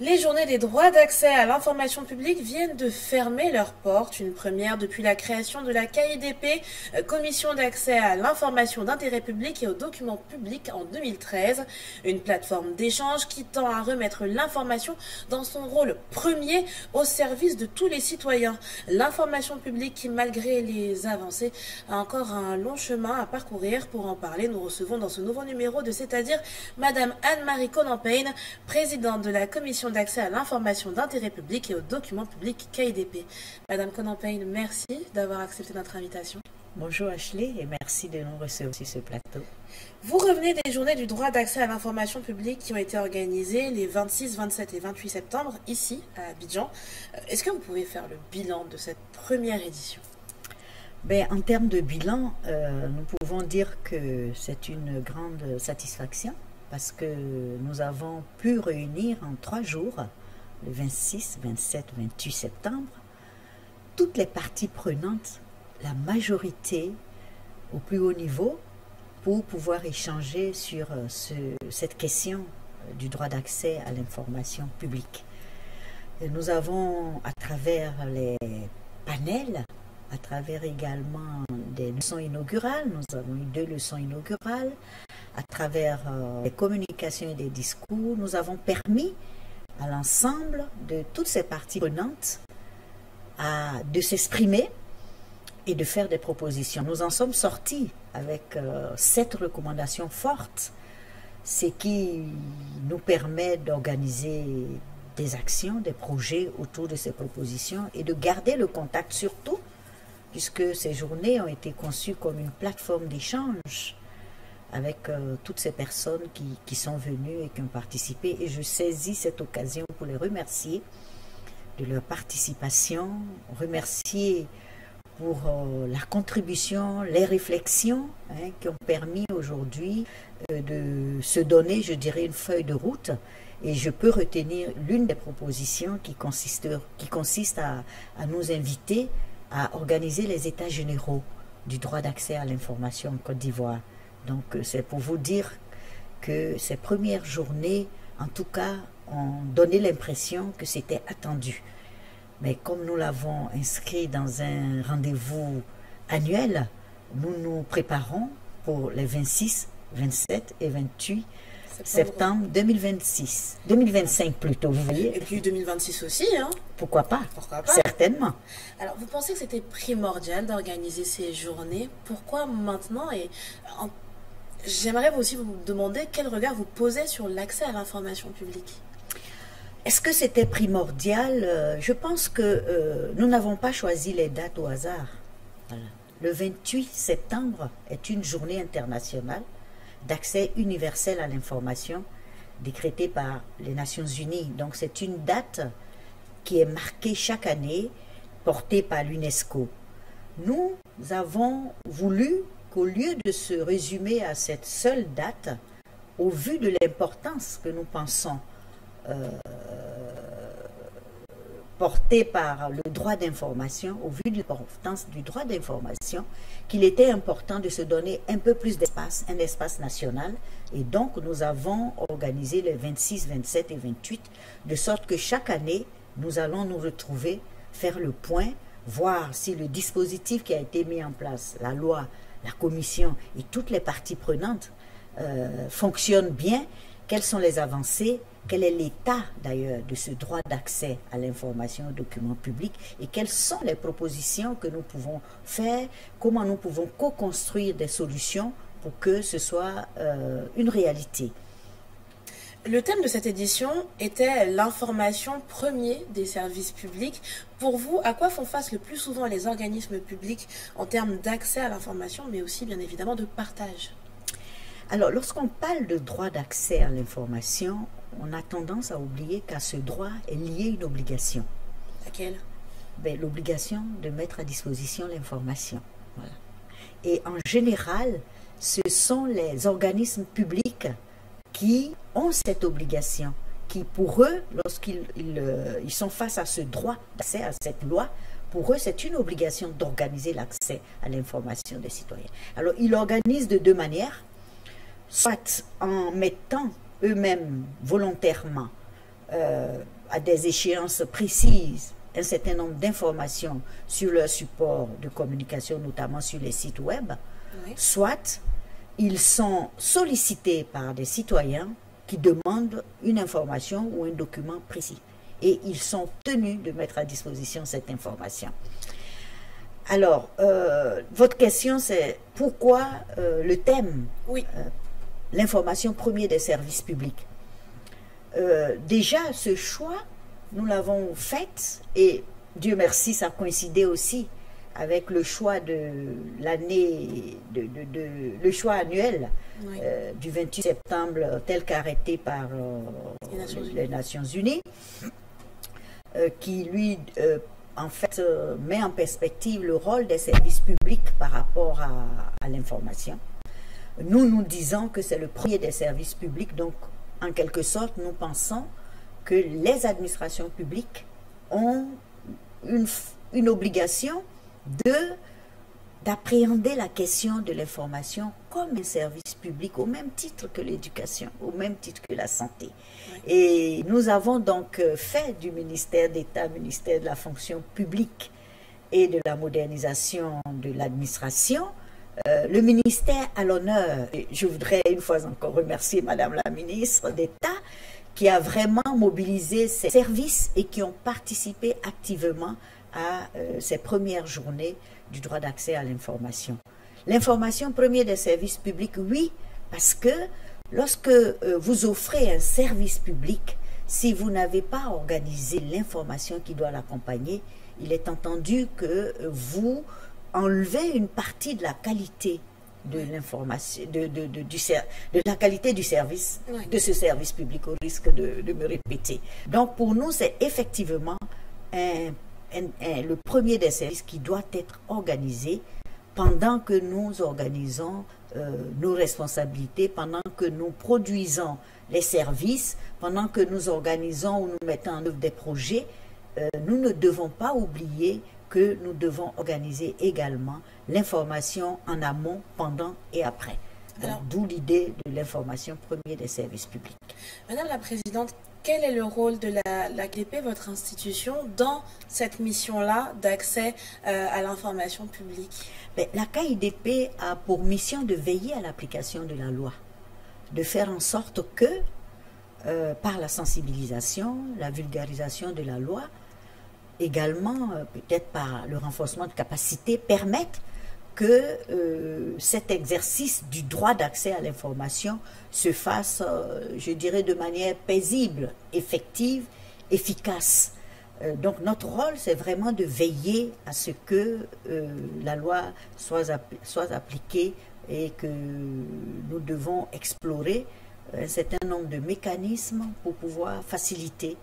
Les journées des droits d'accès à l'information publique viennent de fermer leurs portes, une première depuis la création de la KIDP, euh, Commission d'accès à l'information d'intérêt public et aux documents publics en 2013, une plateforme d'échange qui tend à remettre l'information dans son rôle premier au service de tous les citoyens. L'information publique qui, malgré les avancées, a encore un long chemin à parcourir. Pour en parler, nous recevons dans ce nouveau numéro de C'est-à-dire Madame Anne-Marie Conan-Payne, présidente de la Commission d'accès à l'information d'intérêt public et aux documents publics KIDP. Madame Conan Payne, merci d'avoir accepté notre invitation. Bonjour Ashley et merci de nous recevoir sur ce plateau. Vous revenez des journées du droit d'accès à l'information publique qui ont été organisées les 26, 27 et 28 septembre ici à Abidjan. Euh, est-ce que vous pouvez faire le bilan de cette première édition? Ben, En termes de bilan, euh, nous pouvons dire que c'est une grande satisfaction parce que nous avons pu réunir en trois jours, le 26, 27, 28 septembre, toutes les parties prenantes, la majorité au plus haut niveau, pour pouvoir échanger sur euh, cette question euh, du droit d'accès à l'information publique. nous avons, à travers les panels, à travers également des leçons inaugurales, nous avons eu deux leçons inaugurales, à travers euh, les communications et des discours, nous avons permis à l'ensemble de toutes ces parties prenantes de s'exprimer et de faire des propositions. Nous en sommes sortis avec euh, sept recommandations fortes, ce qui nous permet d'organiser des actions, des projets autour de ces propositions et de garder le contact surtout, puisque ces journées ont été conçues comme une plateforme d'échange avec euh, toutes ces personnes qui, sont venues et qui ont participé. Et je saisis cette occasion pour les remercier de leur participation, remercier pour euh, la contribution, les réflexions hein, qui ont permis aujourd'hui euh, de se donner, je dirais, une feuille de route. Et je peux retenir l'une des propositions qui consiste, à, à nous inviter à organiser les états généraux du droit d'accès à l'information en Côte d'Ivoire. Donc euh, c'est pour vous dire que ces premières journées, en tout cas, ont donné l'impression que c'était attendu. Mais comme nous l'avons inscrit dans un rendez-vous annuel, nous nous préparons pour les 26, 27 et 28 septembre 2026. 2025 plutôt, vous voyez. Et puis 2026 aussi, hein Pourquoi pas? Pourquoi pas? Certainement. Alors, vous pensez que c'était primordial d'organiser ces journées? Pourquoi maintenant? Et en J'aimerais aussi vous demander quel regard vous posez sur l'accès à l'information publique. Est-ce que c'était primordial? Euh, Je pense que euh, nous n'avons pas choisi les dates au hasard. Le 28 septembre est une journée internationale d'accès universel à l'information décrétée par les Nations Unies. Donc c'est une date qui est marquée chaque année, portée par l'UNESCO. Nous avons voulu qu'au lieu de se résumer à cette seule date, au vu de l'importance que nous pensons euh, portée par le droit d'information, au vu de l'importance du droit d'information, qu'il était important de se donner un peu plus d'espace, un espace national. Et donc, nous avons organisé les 26, 27 et 28, de sorte que chaque année, nous allons nous retrouver, faire le point, voir si le dispositif qui a été mis en place, la loi la commission et toutes les parties prenantes euh, fonctionnent bien, quelles sont les avancées, quel est l'état d'ailleurs de ce droit d'accès à l'information aux documents publics? Et quelles sont les propositions que nous pouvons faire, comment nous pouvons co-construire des solutions pour que ce soit euh, une réalité? Le thème de cette édition était l'information premier des services publics. Pour vous, à quoi font face le plus souvent les organismes publics en termes d'accès à l'information, mais aussi bien évidemment de partage? Alors, lorsqu'on parle de droit d'accès à l'information, on a tendance à oublier qu'à ce droit est liée une obligation. Laquelle? Ben, L'obligation de mettre à disposition l'information. Et en général, ce sont les organismes publics qui ont cette obligation, qui pour eux, lorsqu'ils euh, ils, sont face à ce droit d'accès à cette loi, pour eux, c'est une obligation d'organiser l'accès à l'information des citoyens. Alors, ils l'organisent de deux manières, soit en mettant eux-mêmes volontairement à des échéances précises un certain nombre d'informations sur leur support de communication, notamment sur les sites web, soit ils sont sollicités par des citoyens qui demandent une information ou un document précis. Et ils sont tenus de mettre à disposition cette information. Alors, euh, votre question, c'est pourquoi euh, le thème, oui. Euh, l'information premier des services publics? Déjà, ce choix, nous l'avons fait et Dieu merci, ça coïncidait aussi avec le choix de l'année, de, le choix annuel euh, du 28 septembre tel qu'arrêté par euh, les, Nations Unies, euh, qui lui, en fait, met en perspective le rôle des services publics par rapport à, à l'information. Nous, nous disons que c'est le premier des services publics, donc en quelque sorte, nous pensons que les administrations publiques ont une, une obligation de d'appréhender la question de l'information comme un service public au même titre que l'éducation, au même titre que la santé. Et nous avons donc euh, fait du ministère d'État, ministère de la fonction publique et de la modernisation de l'administration, euh, le ministère à l'honneur. Je voudrais une fois encore remercier Madame la ministre d'État qui a vraiment mobilisé ses services et qui ont participé activement à euh, ces premières journées du droit d'accès à l'information. L'information premier des services publics, oui, parce que lorsque euh, vous offrez un service public, si vous n'avez pas organisé l'information qui doit l'accompagner, il est entendu que euh, vous enlevez une partie de la qualité de l'information, de, de, de, du, de, la qualité du service, de ce service public, au risque de, me répéter. Donc pour nous, c'est effectivement un le premier des services qui doit être organisé pendant que nous organisons euh, nos responsabilités, pendant que nous produisons les services, pendant que nous organisons ou nous mettons en œuvre des projets, euh, nous ne devons pas oublier que nous devons organiser également l'information en amont, pendant et après. D'où l'idée de l'information premier des services publics. Madame la Présidente, quel est le rôle de la, la votre institution, dans cette mission-là d'accès euh, à l'information publique? Ben, La KIDP a pour mission de veiller à l'application de la loi, de faire en sorte que, euh, par la sensibilisation, la vulgarisation de la loi, également euh, peut-être par le renforcement de capacités, permettre que euh, cet exercice du droit d'accès à l'information se fasse, euh, je dirais, de manière paisible, effective, efficace. Euh, donc notre rôle, c'est vraiment de veiller à ce que la loi soit, soit appliquée et que nous devons explorer un certain nombre de mécanismes pour pouvoir faciliter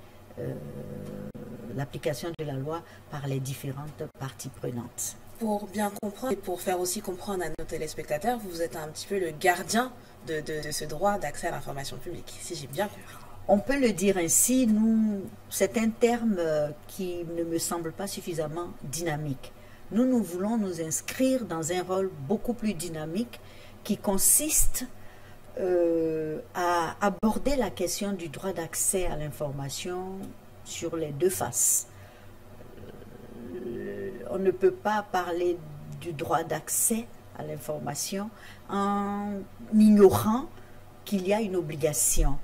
l'application de la loi par les différentes parties prenantes pour bien comprendre et pour faire aussi comprendre à nos téléspectateurs, vous êtes un petit peu le gardien de, ce droit d'accès à l'information publique, si j'ai bien compris. On peut le dire ainsi, nous, c'est un terme euh, qui ne me semble pas suffisamment dynamique. Nous, nous voulons nous inscrire dans un rôle beaucoup plus dynamique qui consiste euh, à aborder la question du droit d'accès à l'information sur les deux faces on ne peut pas parler du droit d'accès à l'information en ignorant qu'il y a une obligation.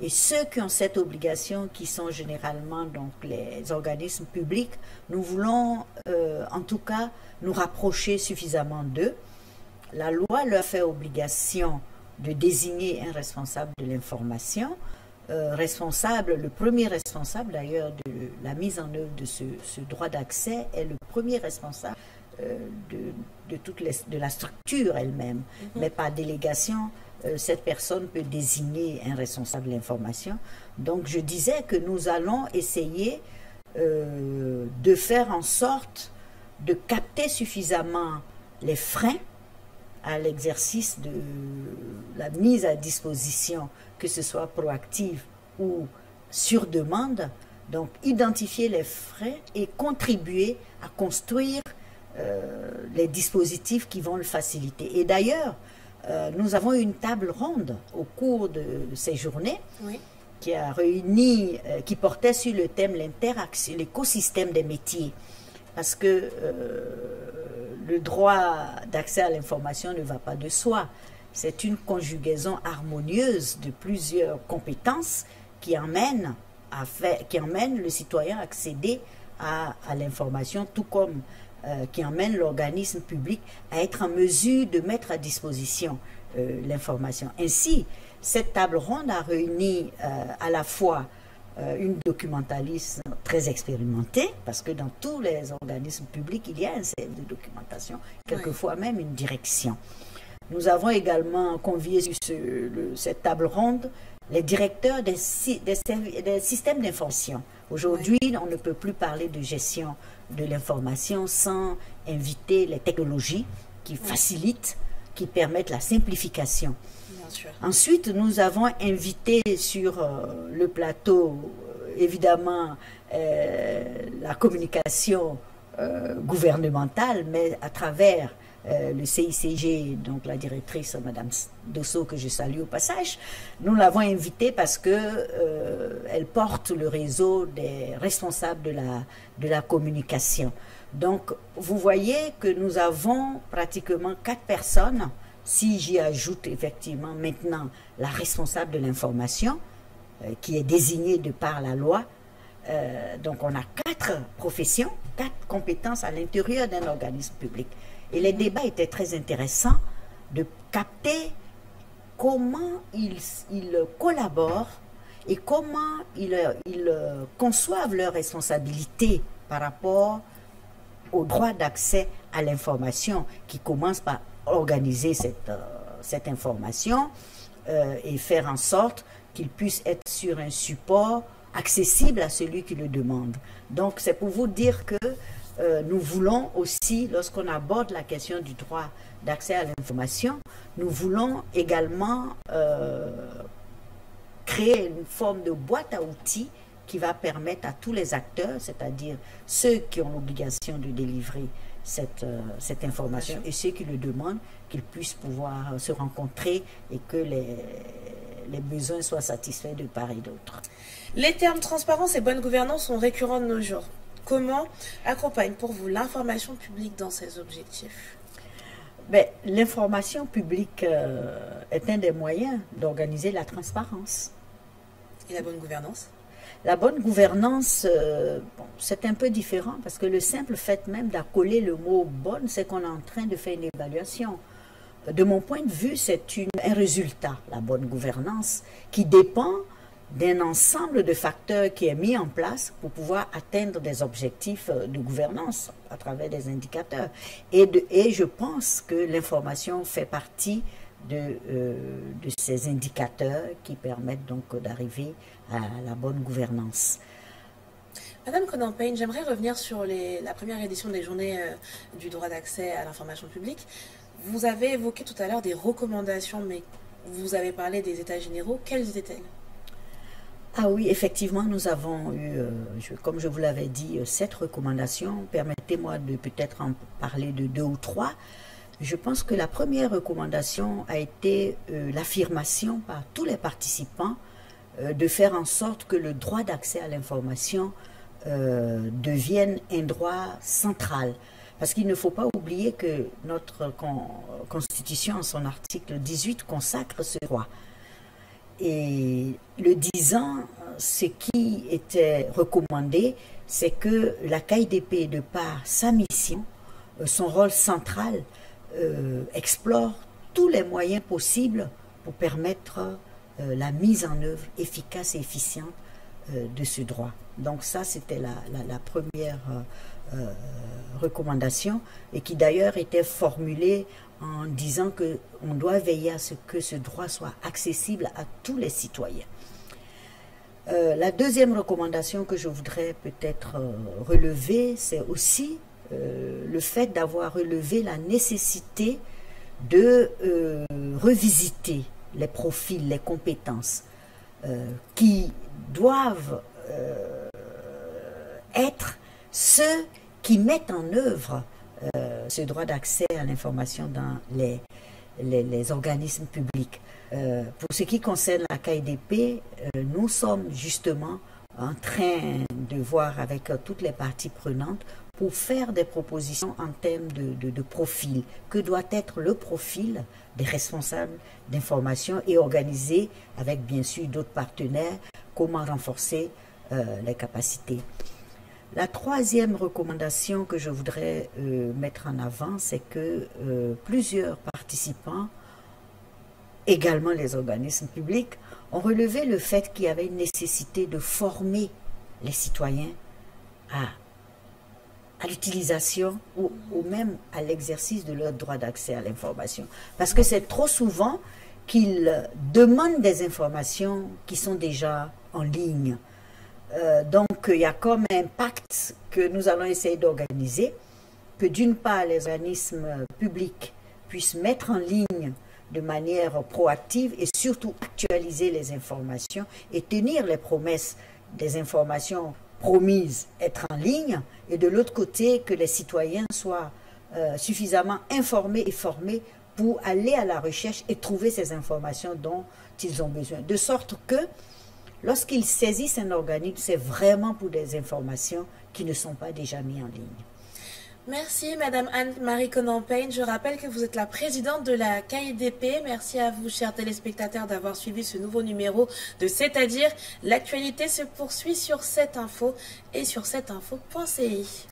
Et ceux qui ont cette obligation, qui sont généralement donc les organismes publics, nous voulons euh, en tout cas nous rapprocher suffisamment d'eux. La loi leur fait obligation de désigner un responsable de l'information. Euh, responsable, le premier responsable d'ailleurs de la mise en œuvre de ce, droit d'accès est le premier responsable euh, de, toute de la structure elle-même. Mhm. Mais par délégation, euh, cette personne peut désigner un responsable de l'information. Donc je disais que nous allons essayer de faire en sorte de capter suffisamment les freins à l'exercice de la mise à disposition que ce soit proactive ou sur demande. Donc, identifier les frais et contribuer à construire euh, les dispositifs qui vont le faciliter. Et d'ailleurs, euh, nous avons une table ronde au cours de ces journées qui a réuni, qui portait sur le thème l'interaction, l'écosystème des métiers. Parce que le droit d'accès à l'information ne va pas de soi. C'est une conjugaison harmonieuse de plusieurs compétences qui emmène, qui le citoyen à accéder à, l'information, tout comme euh, qui emmène l'organisme public à être en mesure de mettre à disposition euh, l'information. Ainsi, cette table ronde a réuni euh, à la fois une documentaliste très expérimentée, parce que dans tous les organismes publics, il y a un service de documentation, quelquefois même une direction. Nous avons également convié sur cette table ronde les directeurs des, systèmes d'information. Aujourd'hui, on ne peut plus parler de gestion de l'information sans inviter les technologies qui facilitent, qui permettent la simplification. Ensuite, nous avons invité sur euh, le plateau, euh, évidemment, euh, la communication gouvernementale, mais à travers euh, le CICG, donc la directrice Madame Dosso que je salue au passage, nous l'avons invitée parce que euh, elle porte le réseau des responsables de la, de la communication. Donc, vous voyez que nous avons pratiquement quatre personnes. Si j'y ajoute effectivement maintenant la responsable de l'information, euh, qui est désignée de par la loi, donc on a quatre professions, quatre compétences à l'intérieur d'un organisme public. Et les débats étaient très intéressants de capter comment ils, collaborent et comment ils, conçoivent leurs responsabilités par rapport au droit d'accès à l'information qui commence par organiser cette, euh, cette information euh, et faire en sorte qu'il puisse être sur un support accessible à celui qui le demande. Donc c'est pour vous dire que euh, nous voulons aussi, lorsqu'on aborde la question du droit d'accès à l'information, nous voulons également créer une forme de boîte à outils qui va permettre à tous les acteurs, c'est-à-dire ceux qui ont l'obligation de délivrer cette, euh, cette information et ceux qui le demandent, qu'ils puissent pouvoir se rencontrer et que les, les besoins soient satisfaits de part et d'autre. Les termes transparence et bonne gouvernance sont récurrents de nos jours. Comment accompagne pour vous l'information publique dans ses objectifs? Ben, L'information publique euh, est un des moyens d'organiser la transparence. Et la bonne gouvernance? La bonne gouvernance, euh, c'est un peu différent parce que le simple fait même d'accoler le mot bonne, c'est qu'on est en train de faire une évaluation. De mon point de vue, c'est un résultat, la bonne gouvernance, qui dépend d'un ensemble de facteurs qui est mis en place pour pouvoir atteindre des objectifs euh, de gouvernance à travers des indicateurs. Et, je pense que l'information fait partie de, euh, de, ces indicateurs qui permettent donc d'arriver à la bonne gouvernance. Madame Conan Payne, j'aimerais revenir sur les, la première édition des journées euh, du droit d'accès à l'information publique. Vous avez évoqué tout à l'heure des recommandations, mais vous avez parlé des états généraux. Quelles étaient-elles? Ah oui, effectivement, nous avons eu, euh, comme je vous l'avais dit, sept recommandations. Permettez-moi de peut-être en parler de deux ou trois. Je pense que la première recommandation a été euh, l'affirmation par tous les participants de faire en sorte que le droit d'accès à l'information devienne un droit central. Parce qu'il ne faut pas oublier que notre Constitution, en son article 18, consacre ce droit. Et le disant, ce qui était recommandé, c'est que la KIDP, de par sa mission, euh, son rôle central, euh, explore tous les moyens possibles pour permettre euh, la mise en œuvre efficace et efficiente de ce droit. Donc ça, c'était la, la, première recommandation et qui d'ailleurs était formulée en disant que on doit veiller à ce que ce droit soit accessible à tous les citoyens. Euh, la deuxième recommandation que je voudrais peut-être euh, relever, c'est aussi euh, le fait d'avoir relevé la nécessité de revisiter les profils, les compétences qui doivent être ceux qui mettent en œuvre euh, ce droit d'accès à l'information dans les, les, organismes publics. Euh, pour ce qui concerne la KIDP, euh, nous sommes justement en train de voir avec euh, toutes les parties prenantes pour faire des propositions en termes de, profil. Que doit être le profil des responsables d'information et organiser avec bien sûr d'autres partenaires comment renforcer les capacités. La troisième recommandation que je voudrais mettre en avant, c'est que plusieurs participants également les organismes publics, ont relevé le fait qu'il y avait une nécessité de former les citoyens à, à l'utilisation ou, même à l'exercice de leur droit d'accès à l'information. Parce que c'est trop souvent qu'ils demandent des informations qui sont déjà en ligne. Euh, donc il y a comme un pacte que nous allons essayer d'organiser, que d'une part les organismes publics puissent mettre en ligne de manière proactive et surtout actualiser les informations et tenir les promesses des informations promises, être en ligne, et de l'autre côté, que les citoyens soient euh, suffisamment informés et formés pour aller à la recherche et trouver ces informations dont ils ont besoin. De sorte que lorsqu'ils saisissent un organisme, c'est vraiment pour des informations qui ne sont pas déjà mises en ligne. Merci Madame Anne-Marie Conan-Payne. Je rappelle que vous êtes la présidente de la KIDP. Merci à vous, chers téléspectateurs, d'avoir suivi ce nouveau numéro de C'est-à-dire. L'actualité se poursuit sur cette info et sur cette info.ci.